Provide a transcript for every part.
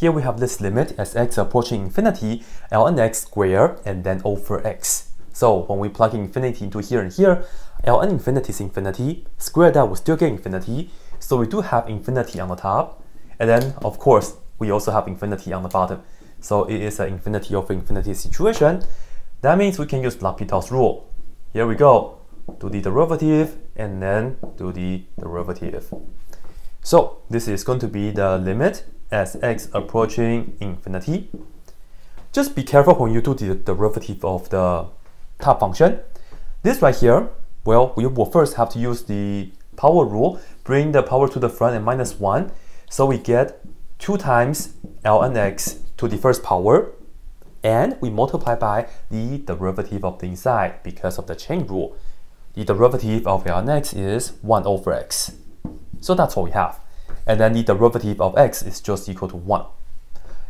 here we have this limit as x approaching infinity, ln x squared and then over x. So when we plug infinity into here and here, ln infinity is infinity, square that will still get infinity, so we do have infinity on the top, and then of course we also have infinity on the bottom. So it is an infinity over infinity situation. That means we can use L'Hopital's rule. Here we go. Do the derivative and then do the derivative. So this is going to be the limit as x approaching infinity. Just be careful when you do the derivative of the top function. This right here, well, we will first have to use the power rule, bring the power to the front and minus 1. So we get 2 times ln x to the first power, and we multiply by the derivative of the inside because of the chain rule. The derivative of ln x is 1 over x. So that's what we have. And then the derivative of x is just equal to 1.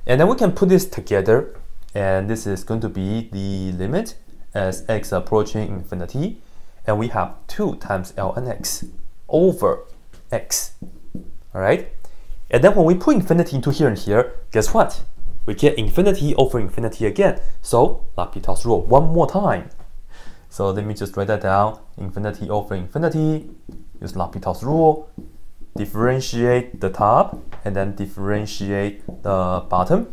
And then we can put this together, and this is going to be the limit as x approaching infinity, and we have 2 times ln x over x. All right? And then when we put infinity into here and here, guess what? We get infinity over infinity again. So L'Hopital's rule one more time. So let me just write that down. Infinity over infinity. Use L'Hopital's rule. Differentiate the top and then differentiate the bottom.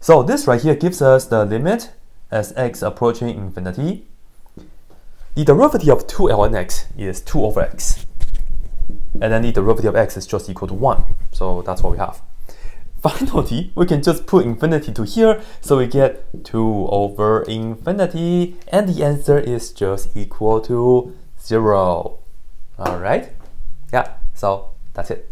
So this right here gives us the limit as x approaching infinity. The derivative of 2 ln x is 2 over x and then the derivative of x is just equal to 1. So that's what we have. Finally, we can just put infinity to here, so we get 2 over infinity, and the answer is just equal to 0. Alright? Yeah, so that's it.